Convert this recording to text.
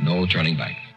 No turning back.